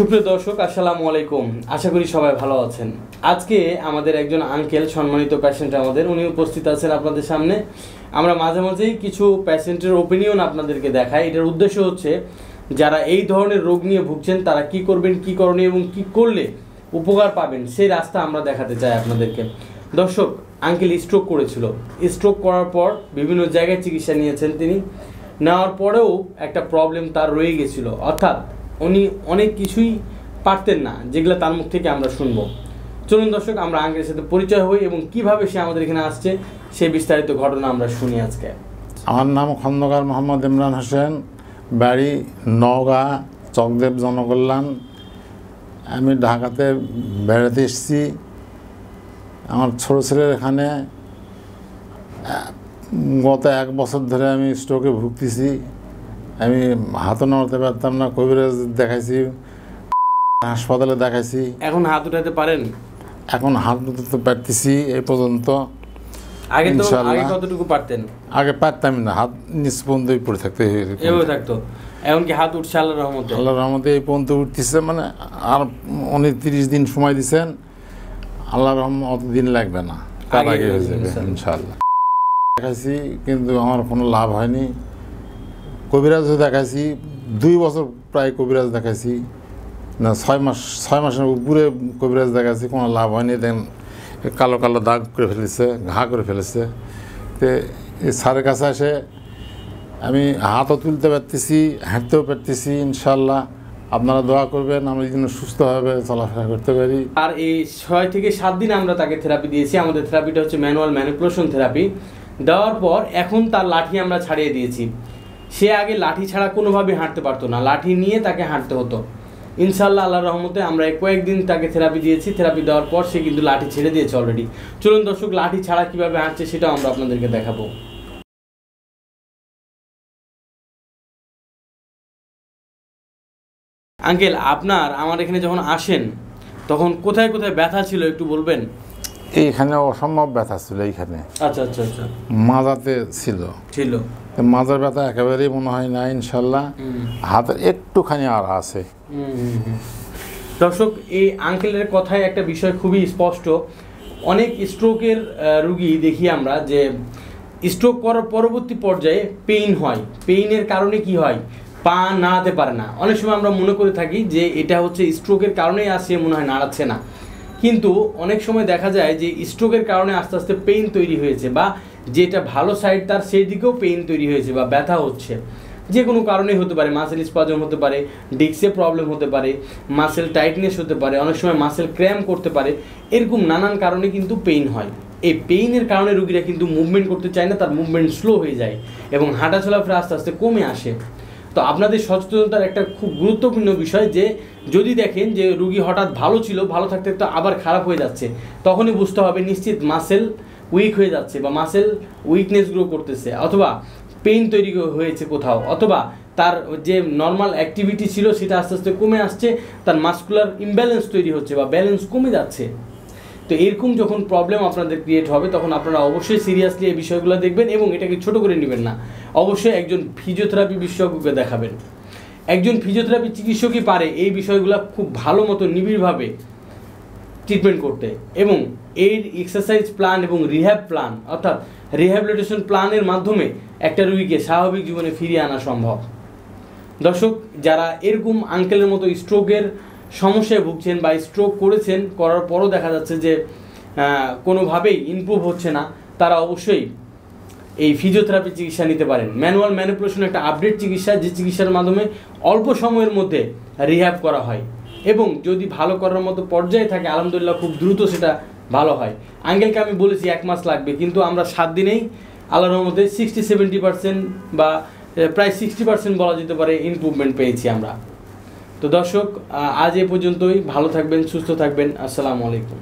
সুপ্রিয় দর্শক, আসসালামু আলাইকুম। আশা করি সবাই ভালো আছেন। আজকে আমাদের একজন আঙ্কেল সম্মানিত প্যাশেন্ট আমাদের, উনি উপস্থিত আছেন আপনাদের সামনে। আমরা মাঝে মাঝেই কিছু প্যাশেন্টের ওপিনিয়ন আপনাদেরকে দেখাই। এটার উদ্দেশ্য হচ্ছে, যারা এই ধরনের রোগ নিয়ে ভুগছেন, তারা কি করবেন, কি করণীয় এবং কি করলে উপকার পাবেন, সেই রাস্তা আমরা দেখাতে চাই আপনাদেরকে। দর্শক আঙ্কেল স্ট্রোক করেছিল। স্ট্রোক করার পর বিভিন্ন জায়গায় চিকিৎসা নিয়েছেন তিনি। নেওয়ার পরেও একটা প্রবলেম তার রয়ে গেছিল। অর্থাৎ উনি অনেক কিছুই পারতেন না, যেগুলো তার মুখ থেকে আমরা শুনব। চলুন দর্শক, আমরা আঙ্কেলের সাথে পরিচয় হই এবং কীভাবে সে আমাদের এখানে আসছে, সে বিস্তারিত ঘটনা আমরা শুনি আজকে। আমার নাম খন্দকার মোহাম্মদ ইমরান হোসেন, বাড়ি নওগাঁ, চকদেব জনকল্যাণ। আমি ঢাকাতে বেড়াতে এসেছি। আমার ছোটো ছেলের এখানে গত এক বছর ধরে আমি স্ট্রোকে ভুগতেছি। আমি হাতও নাড়াতে পারতাম না কবিরাজ দেখাইছি হাসপাতালে দেখাইছি। এখন হাত উঠাতে পারেন? এখন হাত উঠাতে পারতেছি এই পর্যন্ত। আগে তো আগে কতটুকু পারতেন? আগে পারতামই না হাত নিচ পর্যন্তই পড়ে থাকতে এভাবে থাকতো। এখন কি হাত উঠছে আল্লাহ রহমতে? আল্লাহ রহমতে এই পর্যন্ত উঠতেছে মানে আর উনি তিরিশ দিন সময় দিচ্ছেন আল্লাহ রহমত অত দিন লাগবে না। তার আগে হয়ে যাবে, ইনশাল্লাহ। দেখাইছি কিন্তু আমার কোনো লাভ হয়নি। কবিরাজও দেখাইছি, দুই বছর প্রায় কবিরাজ দেখাইছি, না, ছয় মাস, ছয় মাসের উপরে কবিরাজ দেখাইছি, কোনো লাভ হয়নি, দেন কালো কালো দাগ করে ফেলেছে, ঘা করে ফেলেছে। তো এই স্যারের কাছে এসে আমি হাতও তুলতে পারতেছি, হাঁটতেও পারতেছি ইনশাল্লাহ আপনারা দোয়া করবেন, আমরা যেন সুস্থভাবে চলাফেরা করতে পারি। আর এই ছয় থেকে সাত দিন আমরা তাকে থেরাপি দিয়েছি, আমাদের থেরাপিটা হচ্ছে ম্যানুয়াল ম্যানিপুলেশন থেরাপি দেওয়ার পর এখন তার লাঠি আমরা ছাড়িয়ে দিয়েছি। সে আগে লাঠি ছাড়া কোনোভাবে হাঁটতে পারতো না। লাঠি নিয়ে তাকে হাঁটতে হতো। ইনশাল্লাহ আল্লাহ রহমতে আমরা কয়েকদিন তাকে থেরাপি দিয়েছি। থেরাপি দেওয়ার পর সে কিন্তু লাঠি ছেড়ে দিয়েছে অলরেডি চলুন দর্শক, লাঠি ছাড়া কীভাবে হাঁটছে সেটাও আমরা আপনাদেরকে দেখাবো। আঙ্কেল, আপনার আমার এখানে যখন আসেন, তখন কোথায় কোথায় ব্যথা ছিল একটু বলবেন? এইখানে অসম্ভব ব্যথা ছিল এইখানে। আচ্ছা আচ্ছা আচ্ছা। মাজাতে ছিল। ছিল। মাজার ব্যথা একেবারেই মনে হয় না ইনশাল্লাহ। হাতের একটুখানি আর আছে। দর্শক এই আঙ্কেলের কথায় একটা বিষয় খুবই স্পষ্ট। অনেক স্ট্রোকের রুগী দেখি আমরা যে স্ট্রোক করার পরবর্তী পর্যায়ে পেইন হয়। পেইনের কারণে কি হয়? পা নাড়াতে পারে না। অনেক সময় আমরা মনে করে থাকি যে এটা হচ্ছে স্ট্রোকের কারণেই আসছে মনে হয় নাড়াচ্ছে না। কিন্তু অনেক সময় দেখা যায় যে স্ট্রোকের কারণে আস্তে আস্তে পেইন তৈরি হয়েছে বা যেটা ভালো সাইড তার সেই দিকেও পেইন তৈরি হয়েছে বা ব্যথা হচ্ছে। যে কোনো কারণেই হতে পারে মাসেল স্পাজম হতে পারে ডিক্সে প্রবলেম হতে পারে মাসেল টাইটনেস হতে পারে, অনেক সময় মাসেল ক্র্যাম করতে পারে, এরকম নানান কারণে কিন্তু পেইন হয়। এই পেইনের কারণে রুগীরা কিন্তু মুভমেন্ট করতে চায় না, তার মুভমেন্ট স্লো হয়ে যায় এবং হাঁটা চলাফেরা আস্তে আস্তে কমে আসে। তো আপনাদের সচেতনতার একটা খুব গুরুত্বপূর্ণ বিষয় যে, যদি দেখেন যে রুগী হঠাৎ ভালো ছিল, ভালো থাকতে তো আবার খারাপ হয়ে যাচ্ছে, তখনই বুঝতে হবে নিশ্চিত মাসেল উইক হয়ে যাচ্ছে বা মাসেল উইকনেস গ্রো করতেছে, অথবা পেইন তৈরি হয়েছে কোথাও, অথবা তার যে নর্মাল অ্যাক্টিভিটি ছিল সেটা আস্তে আস্তে কমে আসছে, তার মাস্কুলার ইমব্যালেন্স তৈরি হচ্ছে বা ব্যালেন্স কমে যাচ্ছে। তো এরকম যখন প্রবলেম আপনাদের ক্রিয়েট হবে, তখন আপনারা অবশ্যই সিরিয়াসলি এই বিষয়গুলো দেখবেন এবং এটাকে ছোট করে নেবেন না। অবশ্যই একজন ফিজিওথেরাপি বিশেষজ্ঞকে দেখাবেন। একজন ফিজিওথেরাপি চিকিৎসকই পারে এই বিষয়গুলো খুব ভালো মতো নিবিড়ভাবে ট্রিটমেন্ট করতে এবং এই এক্সারসাইজ প্ল্যান এবং রিহ্যাব প্ল্যান অর্থাৎ রিহ্যাবিলিটেশন প্ল্যানের মাধ্যমে একটা রুগীকে স্বাভাবিক জীবনে ফিরিয়ে আনা সম্ভব। দর্শক, যারা এরকম আঙ্কেলের মতো স্ট্রোকের সমস্যায় ভুগছেন বা স্ট্রোক করেছেন করার পরও দেখা যাচ্ছে যে কোনোভাবেই ইমপ্রুভ হচ্ছে না। তারা অবশ্যই এই ফিজিওথেরাপি চিকিৎসা নিতে পারেন। ম্যানুয়াল ম্যানিপুলেশন একটা আপডেট চিকিৎসা, যে চিকিৎসার মাধ্যমে অল্প সময়ের মধ্যে রিহ্যাব করা হয়। এবং যদি ভালো করার মতো পর্যায়ে থাকে, আলহামদুলিল্লাহ খুব দ্রুত সেটা ভালো হয়। আঙ্কেলকে আমি বলেছি এক মাস লাগবে, কিন্তু আমরা সাত দিনেই আল্লাহর রহমতে সিক্সটি সেভেন্টি পার্সেন্ট বা প্রায় সিক্সটি পার্সেন্ট বলা যেতে পারে ইমপ্রুভমেন্ট পেয়েছি আমরা। তো দর্শক আজ এ পর্যন্তই। ভালো থাকবেন সুস্থ থাকবেন। আসসালামু আলাইকুম।